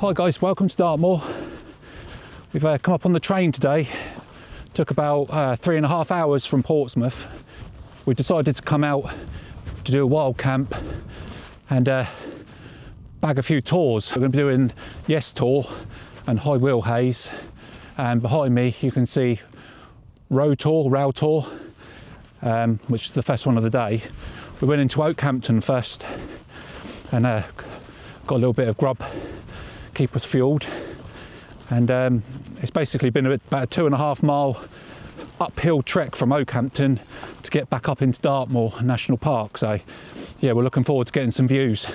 Hi guys, welcome to Dartmoor. We've uh, come up on the train today. Took about uh, three and a half hours from Portsmouth. We decided to come out to do a wild camp and uh, bag a few tors. We're going to be doing Yes Tor and High Willhays. And behind me you can see Row Tor, Row Tor, um, which is the first one of the day. We went into Okehampton first and uh, got a little bit of grub, keep us fueled. And um, it's basically been about a two and a half mile uphill trek from Okehampton to get back up into Dartmoor National Park. So, yeah, we're looking forward to getting some views.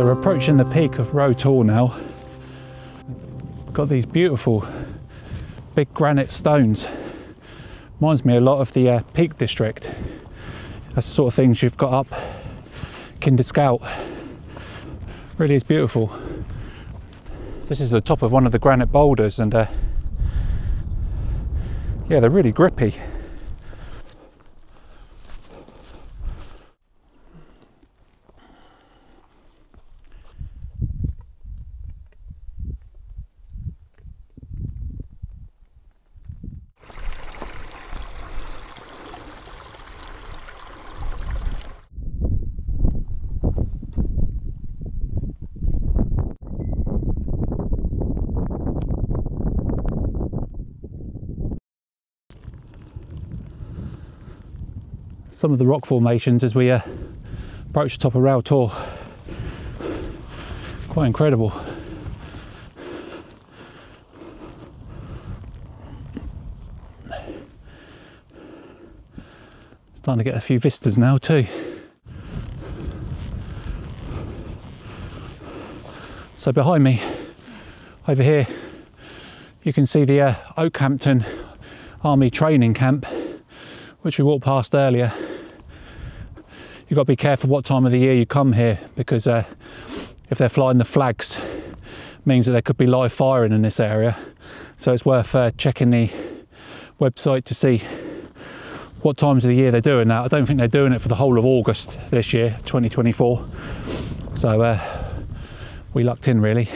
So we're approaching the peak of Row Tor now. Got these beautiful big granite stones. Reminds me a lot of the uh, Peak District. That's the sort of things you've got up Kinder Scout. Really is beautiful. This is the top of one of the granite boulders and uh, yeah, they're really grippy. Some of the rock formations as we uh, approach the top of Row Tor. Quite incredible. Starting to get a few vistas now too. So behind me, over here, you can see the uh, Okehampton Army Training Camp which we walked past earlier. You've got to be careful what time of the year you come here because uh, if they're flying the flags, means that there could be live firing in this area. So it's worth uh, checking the website to see what times of the year they're doing that. I don't think they're doing it for the whole of August this year, 2024. So uh, we lucked in really.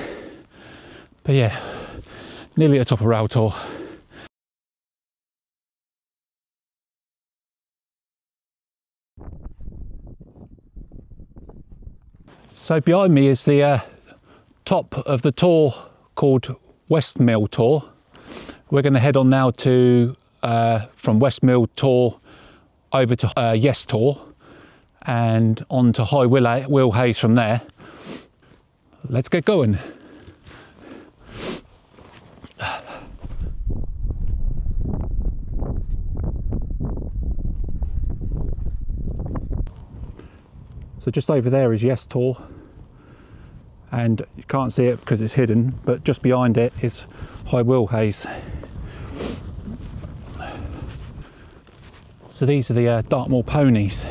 But yeah, nearly at the top of Row So behind me is the uh, top of the tor called Westmill Tor. We're going to head on now to uh, from Westmill Tor over to uh, Yes Tor and on to High Will, Willhays from there. Let's get going. So just over there is Yes Tor, and you can't see it because it's hidden, but just behind it is High Willhays. So these are the uh, Dartmoor ponies.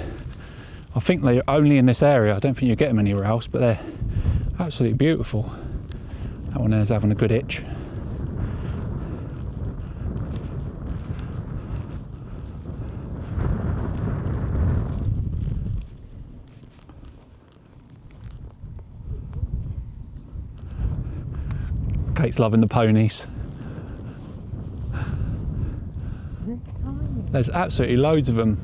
I think they're only in this area. I don't think you get them anywhere else, but they're absolutely beautiful. That one there's having a good itch. Kate's loving the ponies. There's absolutely loads of them.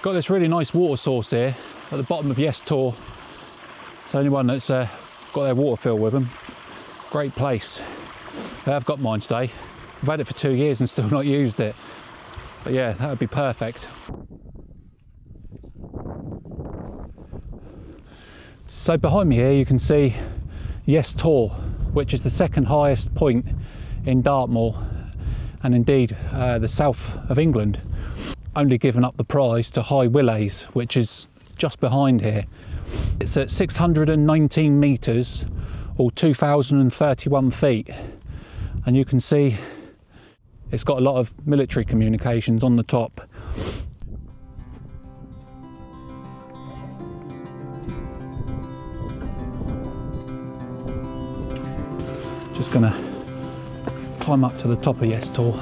Got this really nice water source here at the bottom of Yes Tor. It's the only one that's uh, got their water fill with them. Great place. I've got mine today. I've had it for two years and still not used it. But yeah, that would be perfect. So behind me here you can see Yes Tor, which is the second highest point in Dartmoor and indeed uh, the south of England. Only given up the prize to High Willhays, which is just behind here. It's at 619 metres or 2,031 feet, and you can see it's got a lot of military communications on the top. Just gonna climb up to the top of Yes Tor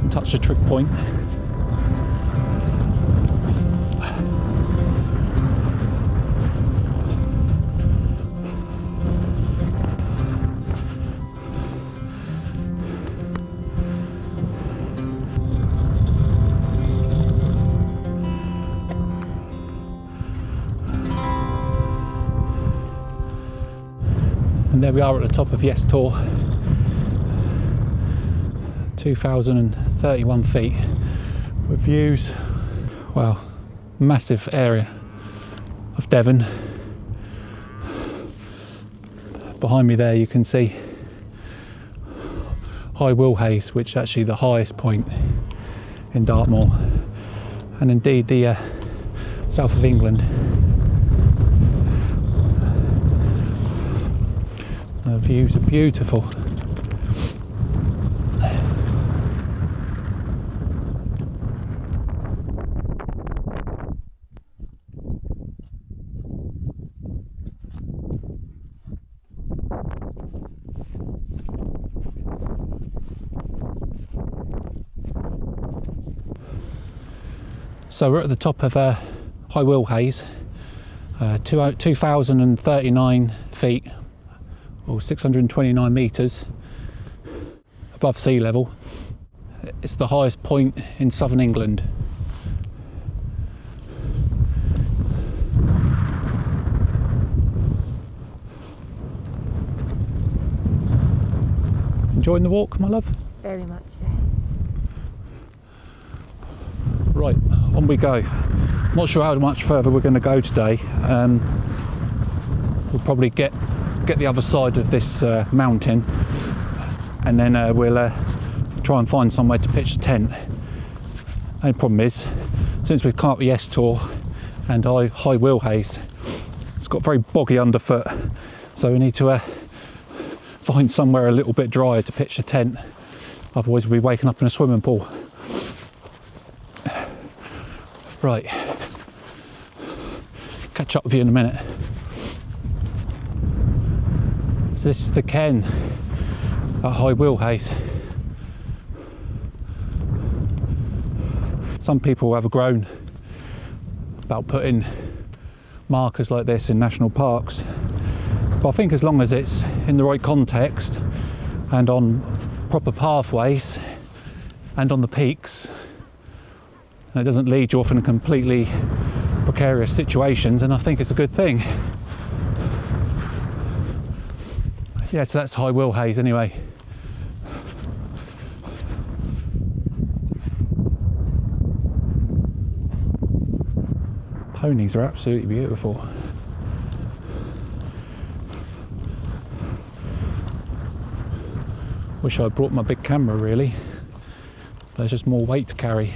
and touch the trig point. We are at the top of Yes Tor, 2,031 feet with views. Wow, massive area of Devon. Behind me there you can see High Willhays, which is actually the highest point in Dartmoor, and indeed the uh, south of England. Views are beautiful. So we're at the top of uh, High Willhays, uh, 2,039 feet or 629 metres above sea level. It's the highest point in southern England. Enjoying the walk, my love? Very much so. Right, on we go. Not sure how much further we're going to go today. Um, we'll probably get get the other side of this uh, mountain, and then uh, we'll uh, try and find somewhere to pitch the tent. Only problem is, since we've come up the Yes Tor and I high, high Willhays, it's got very boggy underfoot, so we need to uh, find somewhere a little bit drier to pitch the tent. Otherwise, we'll be waking up in a swimming pool. Right, catch up with you in a minute. So this is the cairn at High Willhays. Some people have a groan about putting markers like this in national parks. But I think as long as it's in the right context and on proper pathways and on the peaks, and it doesn't lead you off in completely precarious situations, and I think it's a good thing. Yeah, so that's High Willhays anyway. Ponies are absolutely beautiful. Wish I'd brought my big camera really. There's just more weight to carry.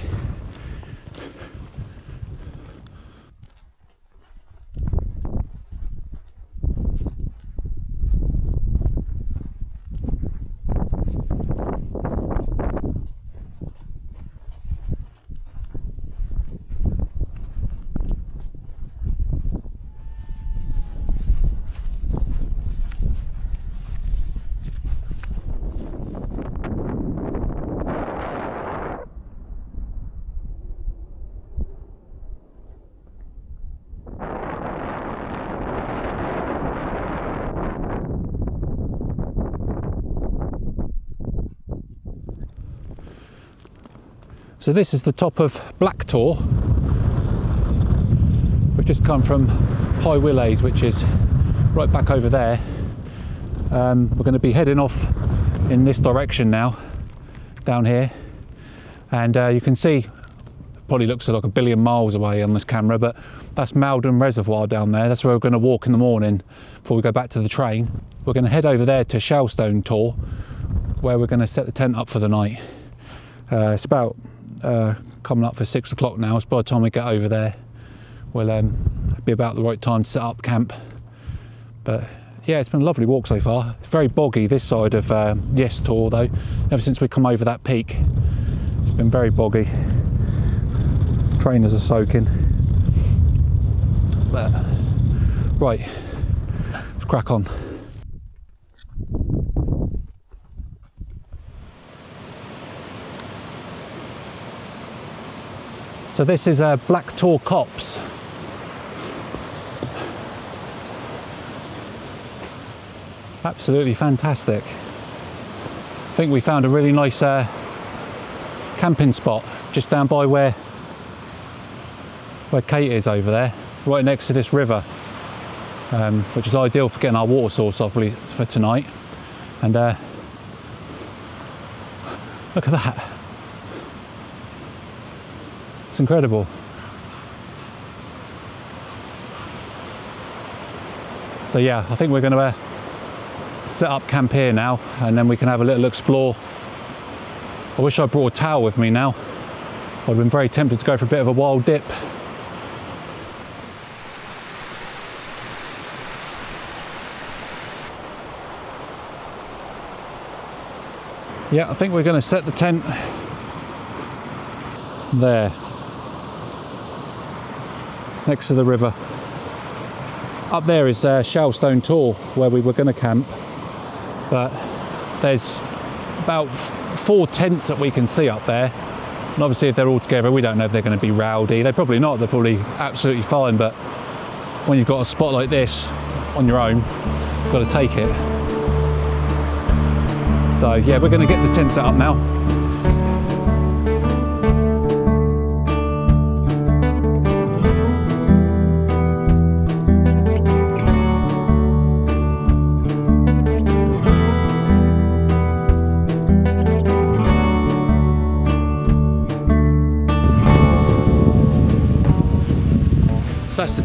So this is the top of Black Tor. We've just come from High Willhays, which is right back over there. Um, we're going to be heading off in this direction now, down here, and uh, you can see probably looks like a billion miles away on this camera, but that's Meldon Reservoir down there. That's where we're going to walk in the morning before we go back to the train. We're going to head over there to Shellstone Tor, where we're going to set the tent up for the night. Uh, it's about uh, coming up for six o'clock now, so by the time we get over there, we'll um, be about the right time to set up camp. But yeah, it's been a lovely walk so far. It's very boggy this side of um, Yes Tor though. Ever since we come over that peak, it's been very boggy. Trainers are soaking. But right, let's crack on. So this is a Black Tor Copse. Absolutely fantastic. I think we found a really nice uh, camping spot just down by where where Kate is over there, right next to this river, um, which is ideal for getting our water source off for tonight. And uh, look at that. Incredible. So yeah, I think we're going to uh, set up camp here now, and then we can have a little explore. I wish I brought a towel with me now. I'd been very tempted to go for a bit of a wild dip. Yeah, I think we're going to set the tent there, next to the river. Up there is uh, Shellstone Tor, where we were going to camp, but there's about four tents that we can see up there. And obviously, if they're all together, we don't know if they're going to be rowdy. They're probably not. They're probably absolutely fine. But when you've got a spot like this on your own, you've got to take it. So yeah, we're going to get this tent set up now.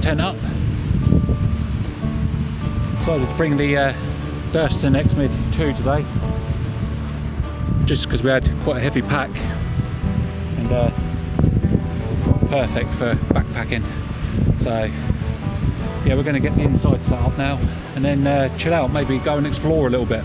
So that's the tent up. Decided to bring the uh, Durston X-Mid 2 today just because we had quite a heavy pack and uh, perfect for backpacking. So yeah, we're going to get the inside set up now and then uh, chill out, maybe go and explore a little bit.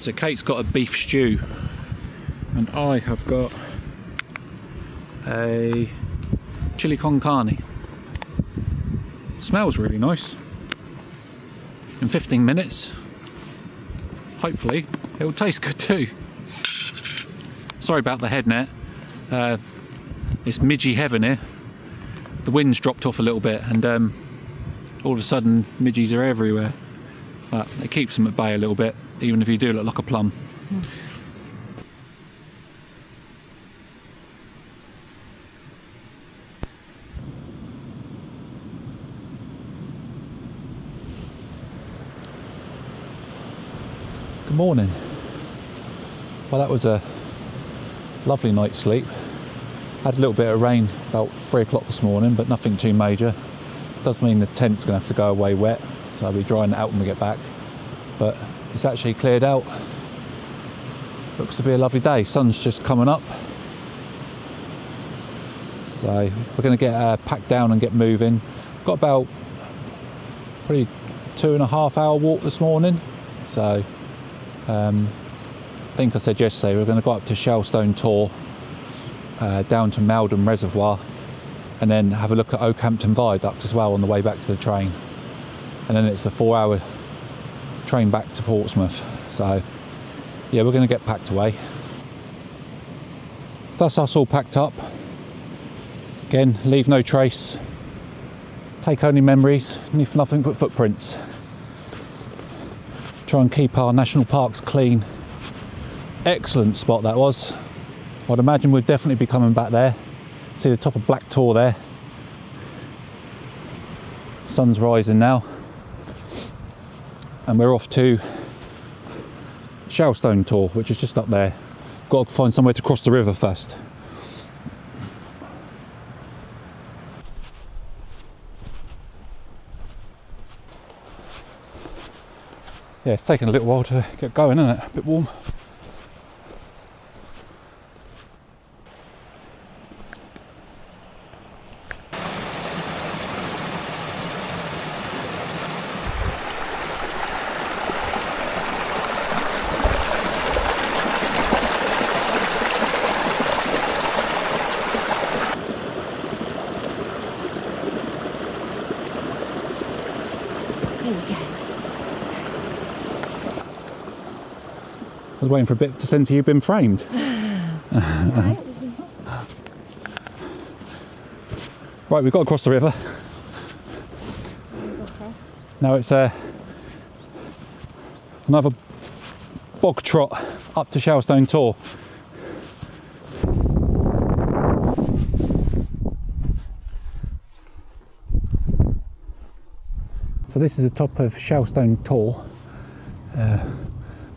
So Kate's got a beef stew, and I have got a chili con carne. Smells really nice. In 15 minutes, hopefully, it'll taste good too. Sorry about the head net. Uh, it's midgy heaven here. The wind's dropped off a little bit, and um, all of a sudden, midges are everywhere. But it keeps them at bay a little bit, even if you do look like a plum. Good morning. Well, that was a lovely night's sleep. Had a little bit of rain about three o'clock this morning, but nothing too major. Does mean the tent's going to have to go away wet, so I'll be drying it out when we get back. But it's actually cleared out. Looks to be a lovely day. Sun's just coming up. So we're going to get uh, packed down and get moving. Got about probably two and a half hour walk this morning. So um, I think I said yesterday we're going to go up to Shellstone Tor, uh, down to Meldon Reservoir, and then have a look at Okehampton Viaduct as well on the way back to the train. And then it's the four hour train back to Portsmouth. So yeah, we're going to get packed away. That's us all packed up. Again, leave no trace. Take only memories, leave nothing but footprints. Try and keep our national parks clean. Excellent spot that was. I'd imagine we'd definitely be coming back there. See the top of Black Tor there. Sun's rising now. And we're off to Shellstone Tor, which is just up there. Got to find somewhere to cross the river first. Yeah, it's taking a little while to get going, isn't it? A bit warm. Waiting for a bit to send to you, been framed. Right, we've got to cross the river. Now it's uh, another bog trot up to Shellstone Tor. So this is the top of Shellstone Tor.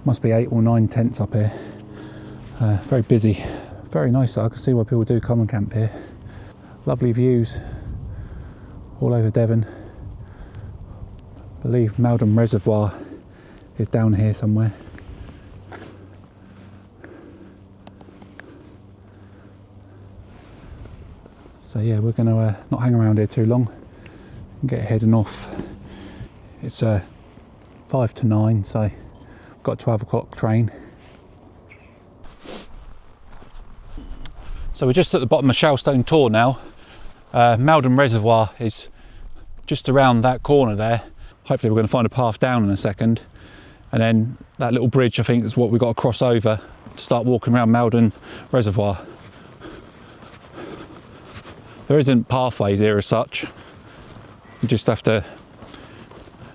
Must be eight or nine tents up here. Uh, very busy, very nice. I can see why people do come and camp here. Lovely views all over Devon. I believe Meldon Reservoir is down here somewhere. So yeah, we're going to uh, not hang around here too long and get heading off. It's uh, five to nine, so got a 12 o'clock train. So we're just at the bottom of Shellstone Tor now. Uh, Meldon Reservoir is just around that corner there. Hopefully we're going to find a path down in a second. And then that little bridge I think is what we've got to cross over to start walking around Meldon Reservoir. There isn't pathways here as such. You just have to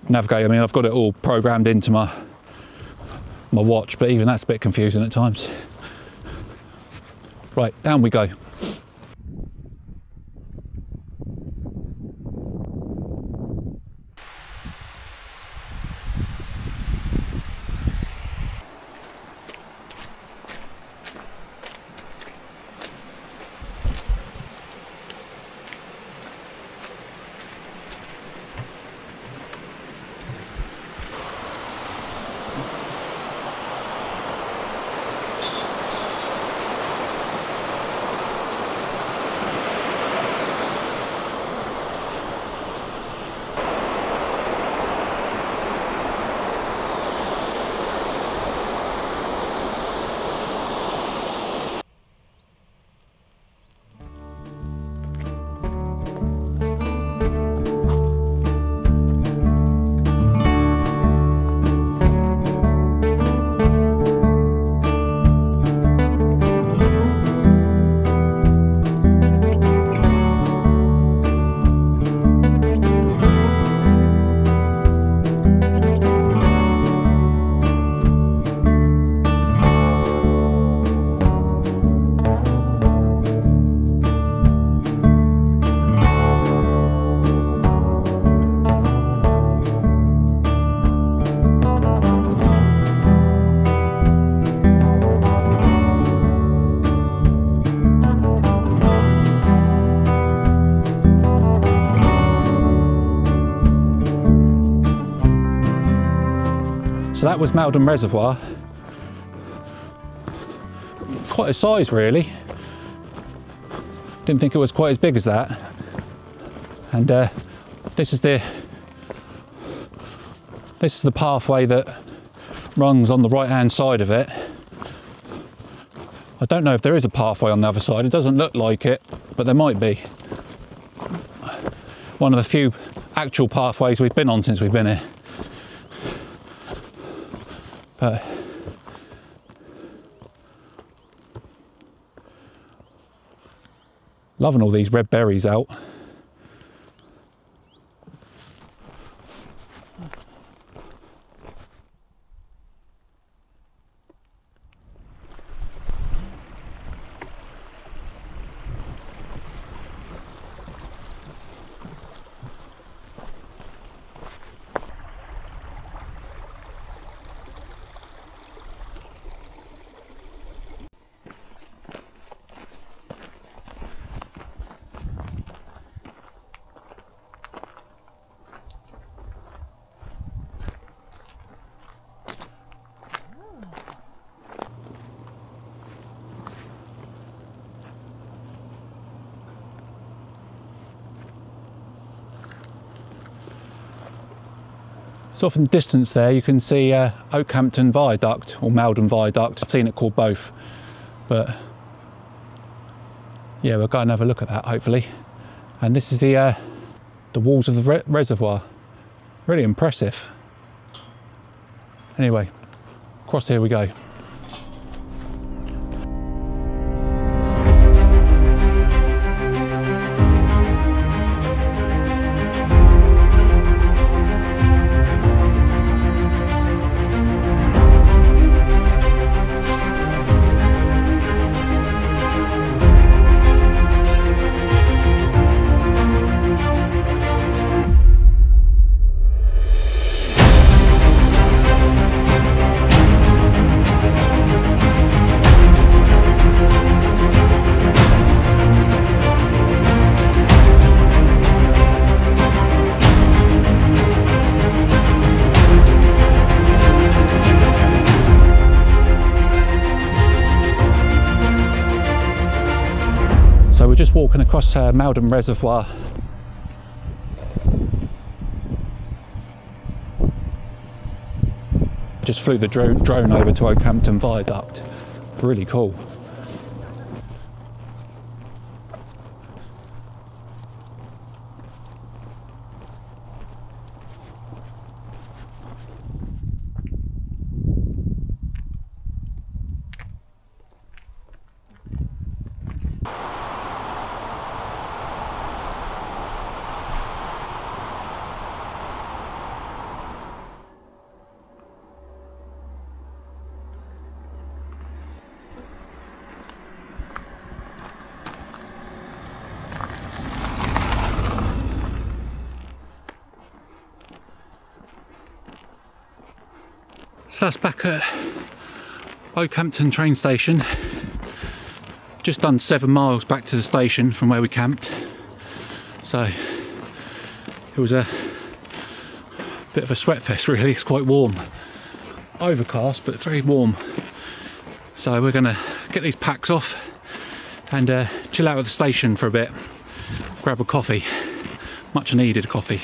navigate. I mean, I've got it all programmed into my my watch, but even that's a bit confusing at times. Right, down we go. Was Meldon Reservoir. Quite a size, really. Didn't think it was quite as big as that. And uh, this is the this is the pathway that runs on the right hand side of it. I don't know if there is a pathway on the other side. It doesn't look like it, but there might be. One of the few actual pathways we've been on since we've been here. But loving all these red berries out. So off in the distance there you can see uh, Okehampton Viaduct or Meldon Viaduct. I've seen it called both. But yeah, we'll go and have a look at that hopefully. And this is the uh, the walls of the re reservoir. Really impressive. Anyway, across here we go. Walking across uh, Meldon Reservoir. Just flew the drone, drone over to Okehampton Viaduct. Really cool. So that's back at Okehampton train station. Just done seven miles back to the station from where we camped. So it was a bit of a sweat fest really, it's quite warm. Overcast but very warm. So we're gonna get these packs off and uh, chill out at the station for a bit. Grab a coffee, much needed coffee.